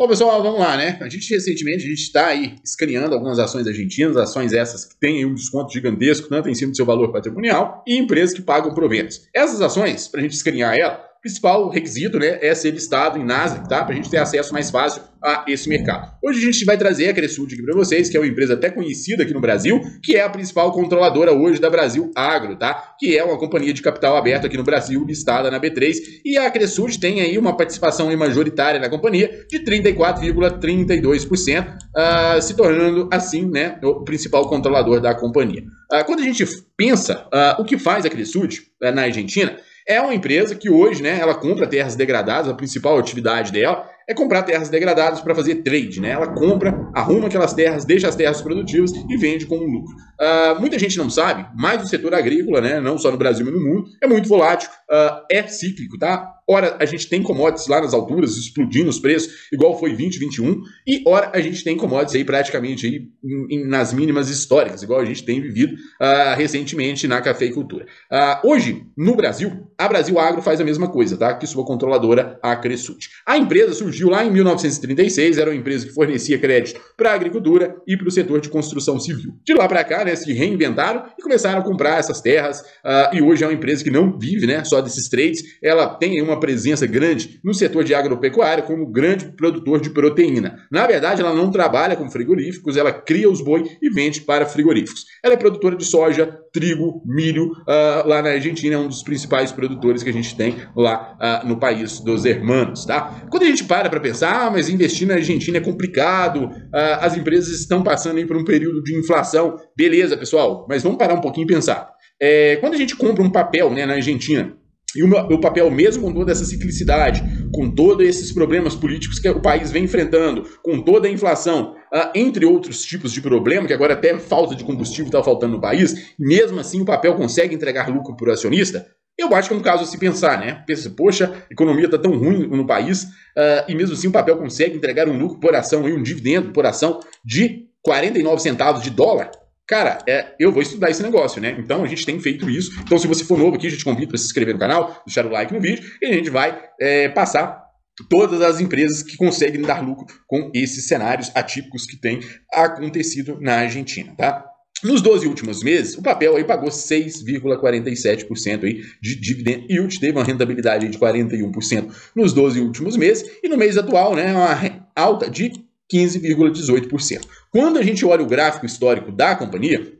Bom, pessoal, vamos lá, né? A gente recentemente a gente está aí escaneando algumas ações argentinas, ações essas que têm um desconto gigantesco, tanto em cima do seu valor patrimonial, e empresas que pagam proventos. Essas ações, para a gente escanear ela, principal requisito né, é ser listado em Nasdaq, tá? Para a gente ter acesso mais fácil a esse mercado. Hoje a gente vai trazer a Cresud aqui para vocês, que é uma empresa até conhecida aqui no Brasil, que é a principal controladora hoje da Brasil Agro, tá? Que é uma companhia de capital aberto aqui no Brasil, listada na B3. E a Cresud tem aí uma participação majoritária na companhia de 34,32%, uh, se tornando assim, né, o principal controlador da companhia. Uh, quando a gente pensa uh, o que faz a Cresud uh, na Argentina, é uma empresa que hoje, né, ela compra terras degradadas, a principal atividade dela é comprar terras degradadas para fazer trade, né? Ela compra, arruma aquelas terras, deixa as terras produtivas e vende com lucro. Uh, muita gente não sabe, mas o setor agrícola, né, não só no Brasil, mas no mundo, é muito volátil, uh, é cíclico, tá? Ora, a gente tem commodities lá nas alturas, explodindo os preços, igual foi 2021, e ora, a gente tem commodities aí praticamente aí em, em, nas mínimas históricas, igual a gente tem vivido uh, recentemente na cafeicultura. Uh, hoje, no Brasil, a Brasil Agro faz a mesma coisa, tá? Que sua controladora, a Cresut. A empresa surgiu lá em 1936, era uma empresa que fornecia crédito para a agricultura e para o setor de construção civil. De lá para cá, né, se reinventaram e começaram a comprar essas terras, uh, e hoje é uma empresa que não vive, né, só desses trades, ela tem uma presença grande no setor de agropecuária como grande produtor de proteína. Na verdade, ela não trabalha com frigoríficos, ela cria os boi e vende para frigoríficos. Ela é produtora de soja, trigo, milho, uh, lá na Argentina é um dos principais produtores que a gente tem lá uh, no país dos hermanos, tá? Quando a gente para para pensar, ah, mas investir na Argentina é complicado, uh, as empresas estão passando aí por um período de inflação, beleza, pessoal, mas vamos parar um pouquinho e pensar. É, quando a gente compra um papel né, na Argentina, e o, o papel, mesmo com toda essa ciclicidade, com todos esses problemas políticos que o país vem enfrentando, com toda a inflação, uh, entre outros tipos de problema, que agora até falta de combustível está faltando no país, mesmo assim o papel consegue entregar lucro para o acionista, eu acho que é um caso a se pensar, né? Pensa, poxa, a economia está tão ruim no país, uh, e mesmo assim o papel consegue entregar um lucro por ação, um dividendo por ação de 49 centavos de dólar. Cara, é, eu vou estudar esse negócio, né? Então a gente tem feito isso. Então, se você for novo aqui, a gente convida para se inscrever no canal, deixar o like no vídeo e a gente vai é, passar todas as empresas que conseguem dar lucro com esses cenários atípicos que têm acontecido na Argentina, tá? Nos 12 últimos meses, o papel aí pagou 6,47% aí de dividend yield, teve uma rentabilidade de 41% nos 12 últimos meses, e no mês atual, né, uma alta de 15,18%. Quando a gente olha o gráfico histórico da companhia,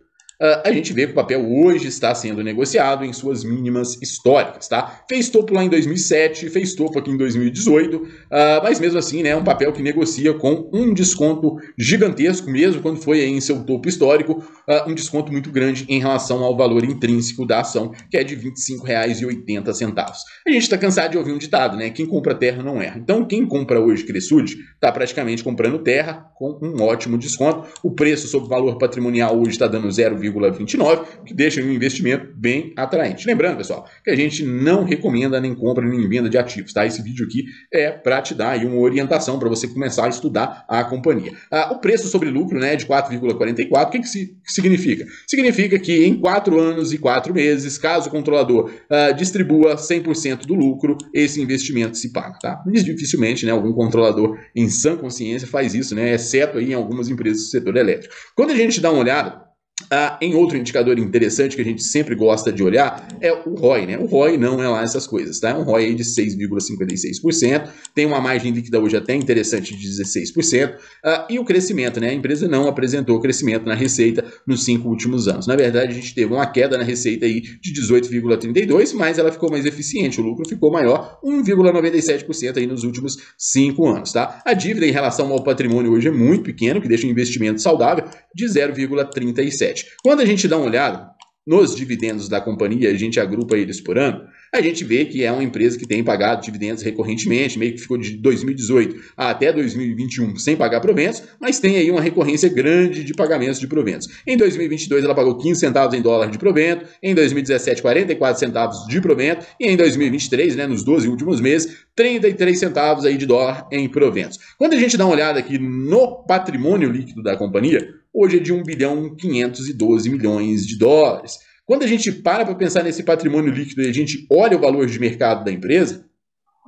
a gente vê que o papel hoje está sendo negociado em suas mínimas históricas, tá? Fez topo lá em 2007, fez topo aqui em 2018, uh, ah, mas mesmo assim, né, é um papel que negocia com um desconto gigantesco, mesmo quando foi em seu topo histórico, uh, um desconto muito grande em relação ao valor intrínseco da ação, que é de R$ 25,80. A gente está cansado de ouvir um ditado, né? Quem compra terra não erra. Então, quem compra hoje Cresud está praticamente comprando terra com um ótimo desconto. O preço sobre o valor patrimonial hoje está dando 0, 0,29, que deixa um investimento bem atraente. Lembrando, pessoal, que a gente não recomenda nem compra nem venda de ativos, tá? Esse vídeo aqui é para te dar uma orientação para você começar a estudar a companhia. Ah, o preço sobre lucro, né, de 4,44, o que, que, significa? Significa que em 4 anos e 4 meses, caso o controlador ah, distribua 100% do lucro, esse investimento se paga, tá? Mas dificilmente, né, algum controlador em sã consciência faz isso, né, exceto aí em algumas empresas do setor elétrico. Quando a gente dá uma olhada ah, em outro indicador interessante que a gente sempre gosta de olhar é o ROI, né? O ROI não é lá essas coisas, tá? É um ROI de 6,56%, tem uma margem líquida hoje até interessante de 16%, ah, e o crescimento, né? A empresa não apresentou crescimento na receita nos cinco últimos anos. Na verdade, a gente teve uma queda na receita aí de 18,32%, mas ela ficou mais eficiente, o lucro ficou maior, 1,97% aí nos últimos cinco anos, tá? A dívida em relação ao patrimônio hoje é muito pequeno, que deixa um investimento saudável de 0,37%. Quando a gente dá uma olhada nos dividendos da companhia, a gente agrupa eles por ano, a gente vê que é uma empresa que tem pagado dividendos recorrentemente, meio que ficou de 2018 até 2021 sem pagar proventos, mas tem aí uma recorrência grande de pagamentos de proventos. Em 2022 ela pagou 15 centavos em dólar de provento, em 2017 44 centavos de provento e em 2023, né, nos 12 últimos meses, 33 centavos aí de dólar em proventos. Quando a gente dá uma olhada aqui no patrimônio líquido da companhia, hoje é de 1 bilhão 512 milhões de dólares. Quando a gente para para pensar nesse patrimônio líquido e a gente olha o valor de mercado da empresa,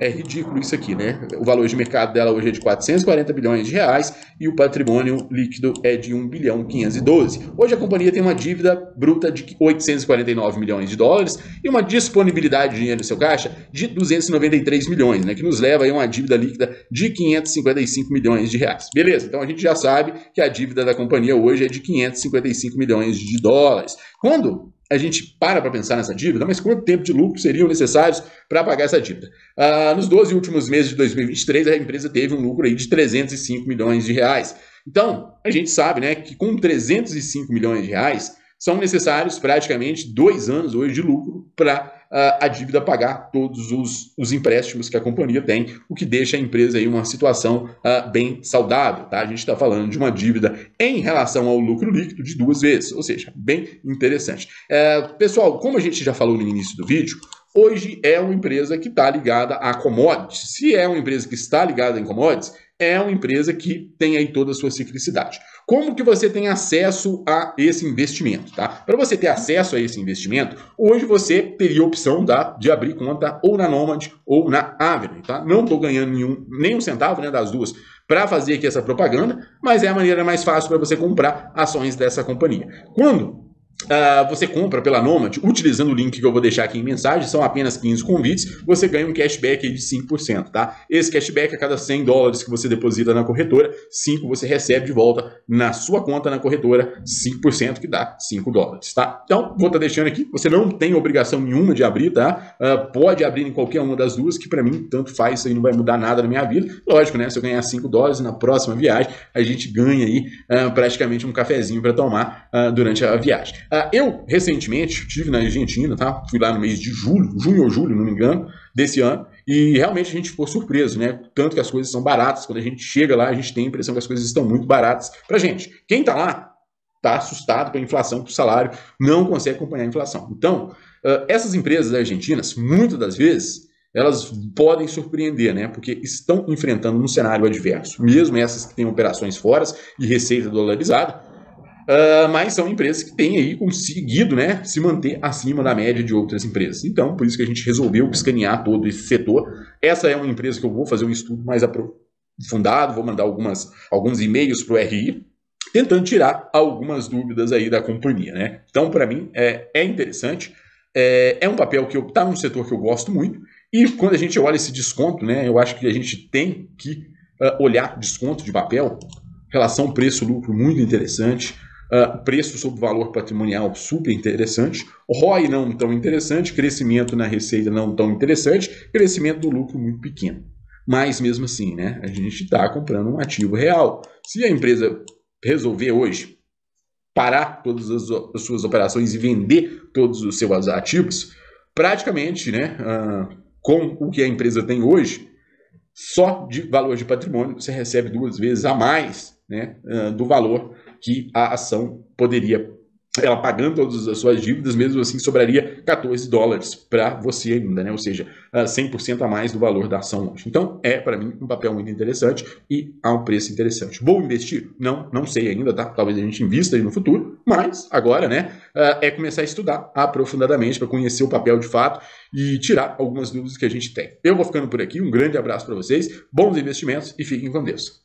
É ridículo isso aqui, né? O valor de mercado dela hoje é de 440 bilhões de reais e o patrimônio líquido é de 1 bilhão 512. Hoje a companhia tem uma dívida bruta de 849 milhões de dólares e uma disponibilidade de dinheiro no seu caixa de 293 milhões, né? Que nos leva a uma dívida líquida de 555 milhões de reais. Beleza, então a gente já sabe que a dívida da companhia hoje é de 555 milhões de dólares. Quando a gente para para pensar nessa dívida, mas quanto tempo de lucro seriam necessários para pagar essa dívida? Ah, nos 12 últimos meses de 2023, a empresa teve um lucro aí de 305 milhões de reais. Então, a gente sabe né, que com 305 milhões de reais, são necessários praticamente dois anos hoje de lucro para a dívida pagar todos os, os, empréstimos que a companhia tem, o que deixa a empresa em uma situação uh, bem saudável. Tá? A gente está falando de uma dívida em relação ao lucro líquido de duas vezes, ou seja, bem interessante. Uh, pessoal, como a gente já falou no início do vídeo, hoje é uma empresa que está ligada a commodities. Se é uma empresa que está ligada em commodities, é uma empresa que tem aí toda a sua ciclicidade. Como que você tem acesso a esse investimento, tá? Para você ter acesso a esse investimento, hoje você teria a opção da, de abrir conta ou na Nomad ou na Avenue, tá? Não estou ganhando nenhum, nem um centavo né, das duas para fazer aqui essa propaganda, mas é a maneira mais fácil para você comprar ações dessa companhia. Quando Uh, você compra pela Nomad, utilizando o link que eu vou deixar aqui em mensagem, são apenas 15 convites, você ganha um cashback de 5%, tá? Esse cashback a cada 100 dólares que você deposita na corretora, 5 você recebe de volta na sua conta na corretora, 5% que dá 5 dólares, tá? Então, vou estar tá deixando aqui, você não tem obrigação nenhuma de abrir, tá? Uh, pode abrir em qualquer uma das duas, que para mim tanto faz, isso aí não vai mudar nada na minha vida. Lógico, né? Se eu ganhar 5 dólares na próxima viagem, a gente ganha aí uh, praticamente um cafezinho para tomar durante a viagem. Uh, eu, recentemente, estive na Argentina, tá? Fui lá no mês de julho, junho ou julho, não me engano, desse ano, e realmente a gente ficou surpreso, né? Tanto que as coisas são baratas, quando a gente chega lá, a gente tem a impressão que as coisas estão muito baratas pra gente. Quem tá lá, tá assustado com a inflação, com o salário, não consegue acompanhar a inflação. Então, uh, essas empresas argentinas, muitas das vezes, elas podem surpreender, né? Porque estão enfrentando um cenário adverso, mesmo essas que têm operações fora e receita dolarizada, Uh, mas são empresas que têm aí conseguido né, se manter acima da média de outras empresas. Então, por isso que a gente resolveu escanear todo esse setor. Essa é uma empresa que eu vou fazer um estudo mais aprofundado, vou mandar algumas, alguns e-mails para o RI, tentando tirar algumas dúvidas aí da companhia. Né? Então, para mim, é, é interessante. É, é, um papel que está num setor que eu gosto muito. E quando a gente olha esse desconto, né, eu acho que a gente tem que uh, olhar desconto de papel, relação preço-lucro muito interessante. Uh, preço sobre valor patrimonial super interessante, ROI não tão interessante, crescimento na receita não tão interessante, crescimento do lucro muito pequeno. Mas mesmo assim, né, a gente está comprando um ativo real. Se a empresa resolver hoje parar todas as, as suas operações e vender todos os seus ativos, praticamente, né, uh, com o que a empresa tem hoje, só de valor de patrimônio você recebe duas vezes a mais né, uh, do valor que a ação poderia ela pagando todas as suas dívidas, mesmo assim sobraria 14 dólares para você ainda, né? ou seja, 100% a mais do valor da ação hoje. Então, é para mim um papel muito interessante e a um preço interessante. Vou investir? Não, não sei ainda, tá? Talvez a gente invista aí no futuro, mas agora, né, é começar a estudar aprofundadamente para conhecer o papel de fato e tirar algumas dúvidas que a gente tem. Eu vou ficando por aqui, um grande abraço para vocês, bons investimentos e fiquem com Deus.